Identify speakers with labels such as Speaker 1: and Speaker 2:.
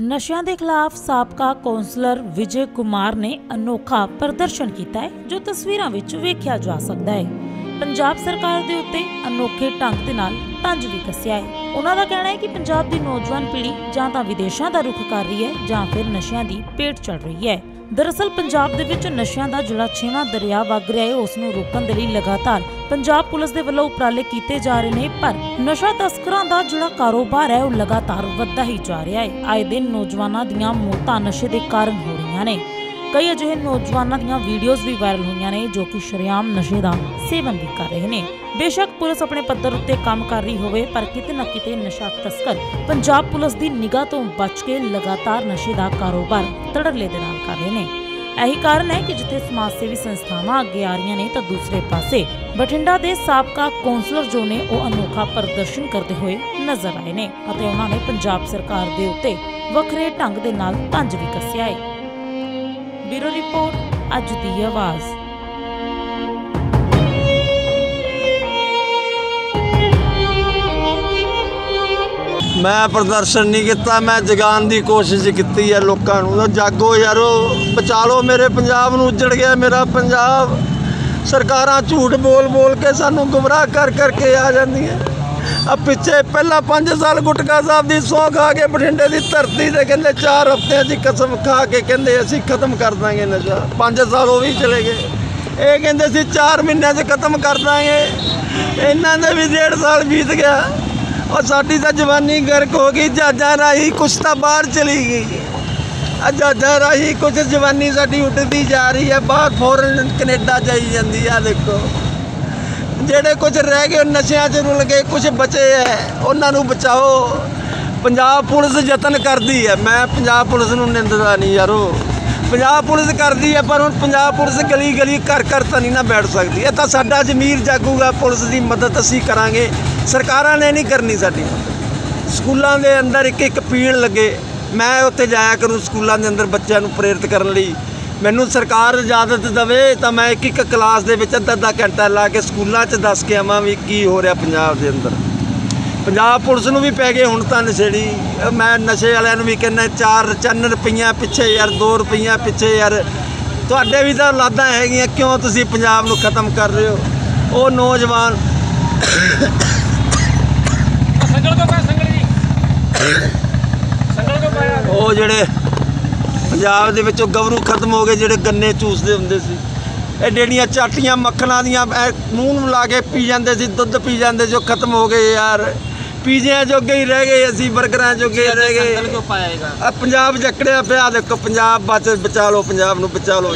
Speaker 1: ਨਸ਼ਿਆਂ ਦੇ ਖਿਲਾਫ ਸਾਬਕਾ ਕੌਂਸਲਰ ਵਿਜੇ ਕੁਮਾਰ ਨੇ ਅਨੋਖਾ ਪ੍ਰਦਰਸ਼ਨ ਕੀਤਾ ਹੈ, ਜੋ ਤਸਵੀਰਾਂ ਵਿੱਚ ਵੇਖਿਆ ਜਾ ਸਕਦਾ ਹੈ। ਪੰਜਾਬ ਸਰਕਾਰ ਦੇ ਉੱਤੇ ਅਨੋਖੇ ਢੰਗ ਦੇ ਨਾਲ ਤੰਜ ਵੀ ਕੱਸਿਆ ਹੈ। ਉਹਨਾਂ ਦਾ ਕਹਿਣਾ ਹੈ ਕਿ ਪੰਜਾਬ ਦੀ ਨੌਜਵਾਨ ਪੀੜ੍ਹੀ ਜਾਂ ਤਾਂ ਵਿਦੇਸ਼ਾਂ ਦਾ ਰੁਖ ਕਰ ਰਹੀ ਹੈ ਜਾਂ ਫਿਰ ਨਸ਼ਿਆਂ ਦੀ ਪੇਟ ਚੜ ਰਹੀ ਹੈ। ਦਰਅਸਲ ਪੰਜਾਬ ਦੇ ਵਿੱਚ ਨਸ਼ਿਆਂ ਦਾ ਜਿਹੜਾ ਛੇਵਾਂ ਦਰਿਆ ਵਗ ਰਿਹਾ ਹੈ, ਉਸ ਨੂੰ ਰੋਕਣ ਦੇ ਲਈ ਲਗਾਤਾਰ ਪੰਜਾਬ ਪੁਲਿਸ ਦੇ ਵੱਲੋਂ ਉਪਰਾਲੇ ਕੀਤੇ ਜਾ ਰਹੇ ਨੇ, ਪਰ ਨਸ਼ਾ ਤਸਕਰਾਂ ਦਾ ਜਿਹੜਾ ਕਾਰੋਬਾਰ ਹੈ, ਉਹ ਲਗਾਤਾਰ ਵੱਧਦਾ ਹੀ ਜਾ ਰਿਹਾ ਹੈ। ਆਏ ਦਿਨ ਨੌਜਵਾਨਾਂ ਦੀਆਂ ਮੌਤਾਂ ਨਸ਼ੇ ਦੇ ਕਾਰਨ ਹੋ ਰਹੀਆਂ ਨੇ। ਕਈ ਅਜਿਹੇ ਨੌਜਵਾਨਾਂ ਦੀਆਂ ਵੀਡੀਓਜ਼ ਵੀ ਵਾਇਰਲ ਹੋਈਆਂ ਨੇ ਜੋ ਕਿ ਸ਼ਰੇਆਮ ਨਸ਼ੇ ਦਾ ਸੇਵਨ ਵੀ ਕਰ ਰਹੇ ਨੇ। ਬੇਸ਼ੱਕ ਪੁਲਿਸ ਆਪਣੇ ਪੱਧਰ ਉੱਤੇ ਕੰਮ ਕਰ ਰਹੀ ਹੋਵੇ, ਪਰ ਕਿਤੇ ਨਾ ਕਿਤੇ ਨਸ਼ਾ ਤਸਕਰ ਪੰਜਾਬ ਪੁਲਿਸ ਦੀ ਨਿਗਾਹ ਤੋਂ ਬਚ ਕੇ ਲਗਾਤਾਰ ਨਸ਼ੇ ਦਾ ਕਾਰੋਬਾਰ ਤੜਰਲੇ ਦੇ ਨਾਲ ਕਰ ਰਹੇ ਨੇ। ਇਹੀ ਕਾਰਨ ਹੈ ਕਿ ਜਿੱਥੇ ਸਮਾਜ ਸੇਵੀ ਸੰਸਥਾਵਾਂ ਅੱਗੇ ਆ ਰਹੀਆਂ ਨੇ ਤਾਂ ਦੂਸਰੇ ਪਾਸੇ ਬਠਿੰਡਾ ਦੇ ਸਾਬਕਾ ਕੌਂਸਲਰ ਜੋ ਨੇ ਉਹ ਅਨੋਖਾ ਪ੍ਰਦਰਸ਼ਨ ਕਰਦੇ ਹੋਏ ਨਜ਼ਰ ਆਏ ਨੇ ਅਤੇ ਉਹਨਾਂ ਨੇ ਪੰਜਾਬ ਸਰਕਾਰ ਦੇ ਉੱਤੇ ਵੱਖਰੇ ਢੰਗ ਦੇ ਨਾਲ ਤੰਜ ਵੀ ਕੱਸਿਆ ਹੈ। ਬਿਊਰੋ ਰਿਪੋਰਟ, ਅੱਜ ਦੀ ਆਵਾਜ਼।
Speaker 2: ਮੈਂ ਪ੍ਰਦਰਸ਼ਨ ਨਹੀਂ ਕੀਤਾ, ਮੈਂ ਜਗਾਉਣ ਦੀ ਕੋਸ਼ਿਸ਼ ਕੀਤੀ ਹੈ ਲੋਕਾਂ ਨੂੰ। ਜਾਗੋ ਯਾਰੋ, ਬਚਾ ਲਓ ਮੇਰੇ ਪੰਜਾਬ ਨੂੰ, ਉੱਜੜ ਗਿਆ ਮੇਰਾ ਪੰਜਾਬ। ਸਰਕਾਰਾਂ ਝੂਠ ਬੋਲ ਬੋਲ ਕੇ ਸਾਨੂੰ ਗੁੰਮਰਾਹ ਕਰ ਕਰਕੇ ਆ ਜਾਂਦੀਆਂ। ਆ ਪਿੱਛੇ ਪਹਿਲਾਂ 5 ਸਾਲ ਗੁਟਕਾ ਸਾਹਿਬ ਦੀ ਸੌਂ ਖਾ ਕੇ ਬਠਿੰਡੇ ਦੀ ਧਰਤੀ ਤੇ ਕਹਿੰਦੇ 4 ਹਫ਼ਤਿਆਂ ਦੀ ਕਸਮ ਖਾ ਕੇ ਕਹਿੰਦੇ ਅਸੀਂ ਖਤਮ ਕਰ ਦਾਂਗੇ ਨਸ਼ਾ। 5 ਸਾਲ ਉਹ ਵੀ ਚਲੇ ਗਏ। ਇਹ ਕਹਿੰਦੇ ਸੀ 4 ਮਹੀਨਿਆਂ 'ਚ ਖਤਮ ਕਰ ਦਾਂਗੇ। ਇਹਨਾਂ ਦੇ ਵੀ ਡੇਢ ਸਾਲ ਬੀਤ ਗਿਆ। ਔਰ ਸਾਡੀ ਤਾਂ ਜਵਾਨੀ ਗਰਕ ਹੋ ਗਈ, ਜਹਾਜ਼ਾਂ ਰਾਹੀਂ ਕੁਛ ਤਾਂ ਬਾਹਰ ਚਲੀ ਗਈ। ਜਹਾਜ਼ਾਂ ਰਾਹੀਂ ਕੁਛ ਜਵਾਨੀ ਸਾਡੀ ਉੱਡਦੀ ਜਾ ਰਹੀ ਹੈ, ਬਾਹਰ ਫੋਰਨ ਕੈਨੇਡਾ ਜਾਈ ਜਾਂਦੀ ਆ ਦੇਖੋ। ਜਿਹੜੇ ਕੁਝ ਰਹਿ ਗਏ, ਉਹ ਨਸ਼ਿਆਂ 'ਚ ਰੁਲ ਗਏ, ਕੁਝ ਬਚੇ ਐ, ਉਹਨਾਂ ਨੂੰ ਬਚਾਓ। ਪੰਜਾਬ ਪੁਲਿਸ ਯਤਨ ਕਰਦੀ ਹੈ ਮੈਂ ਪੰਜਾਬ ਪੁਲਿਸ ਨੂੰ ਨਿੰਦਦਾ ਨਹੀਂ ਯਾਰੋ। ਪੰਜਾਬ ਪੁਲਿਸ ਕਰਦੀ ਹੈ ਪਰ ਹੁਣ ਪੰਜਾਬ ਪੁਲਿਸ ਗਲੀ ਗਲੀ ਘਰ ਘਰ ਤਾਂ ਨਹੀਂ ਨਾ ਬੈਠ ਸਕਦੀ। ਇਹ ਤਾਂ ਸਾਡਾ ਜ਼ਮੀਰ ਜਾਗੂਗਾ, ਪੁਲਿਸ ਦੀ ਮਦਦ ਅਸੀਂ ਕਰਾਂਗੇ। ਸਰਕਾਰਾਂ ਨੇ ਨਹੀਂ ਕਰਨੀ ਸਾਡੀ ਮਦਦ। ਸਕੂਲਾਂ ਦੇ ਅੰਦਰ ਇੱਕ ਇੱਕ ਪੀਣ ਲੱਗੇ। ਮੈਂ ਉੱਥੇ ਜਾਇਆ ਕਰੂੰ ਸਕੂਲਾਂ ਦੇ ਅੰਦਰ ਬੱਚਿਆਂ ਨੂੰ ਪ੍ਰੇਰਿਤ ਕਰਨ ਲਈ। ਮੈਨੂੰ ਸਰਕਾਰ ਇਜਾਜ਼ਤ ਦੇਵੇ ਤਾਂ ਮੈਂ ਇੱਕ ਇੱਕ ਕਲਾਸ ਦੇ ਵਿੱਚ ਅੱਧਾ ਅੱਧਾ ਘੰਟਾ ਲਾ ਕੇ ਸਕੂਲਾਂ 'ਚ ਦੱਸ ਕੇ ਆਵਾਂ ਵੀ ਕੀ ਹੋ ਰਿਹਾ ਪੰਜਾਬ ਦੇ ਅੰਦਰ। ਪੰਜਾਬ ਪੁਲਿਸ ਨੂੰ ਵੀ ਪੈ ਗਏ ਹੁਣ ਤਾਂ ਨਸ਼ੇੜੀ। ਮੈਂ ਨਸ਼ੇ ਵਾਲਿਆਂ ਨੂੰ ਵੀ ਕਹਿੰਦਾ 4 ਚੰਨ ਰੁਪਈਆ ਪਿੱਛੇ ਯਾਰ 2 ਰੁਪਈਆ ਪਿੱਛੇ ਯਾਰ। ਤੁਹਾਡੇ ਵੀ ਤਾਂ ਔਲਾਦਾਂ ਹੈਗੀਆਂ ਕਿਉਂ ਤੁਸੀਂ ਪੰਜਾਬ ਨੂੰ ਖਤਮ ਕਰ ਰਹੇ ਹੋ? ਉਹ ਨੌਜਵਾਨ
Speaker 3: ਸੰਗਲ ਕੋ ਪਾ ਸੰਗਲ ਜੀ। ਸੰਗਲ ਕੋ ਪਾਇਆ
Speaker 2: ਉਹ ਜਿਹੜੇ ਪੰਜਾਬ ਦੇ ਵਿੱਚੋਂ ਗਵਰੂ ਖਤਮ ਹੋ ਗਏ ਜਿਹੜੇ ਗੰਨੇ ਚੂਸਦੇ ਹੁੰਦੇ ਸੀ। ਇਹ ਜਿਹੜੀਆਂ ਚਾਟੀਆਂ ਮੱਖਣਾਂ ਦੀਆਂ ਮੂੰਹ ਨੂੰ ਲਾ ਕੇ ਪੀ ਜਾਂਦੇ ਸੀ ਦੁੱਧ ਪੀ ਜਾਂਦੇ ਜੋ ਖਤਮ ਹੋ ਗਏ ਯਾਰ। ਪੀਜ਼ਿਆਂ ਜੋਗੇ ਹੀ ਰਹਿ ਗਏ ਅਸੀਂ 버ਗਰਾਂ ਜੋਗੇ ਰਹਿ ਗਏ। ਆ ਪੰਜਾਬ ਜਕੜਿਆ ਪਿਆ ਦੇਖੋ ਪੰਜਾਬ ਬਚ ਬਚਾ ਲਓ ਪੰਜਾਬ ਨੂੰ ਬਚਾ ਲਓ।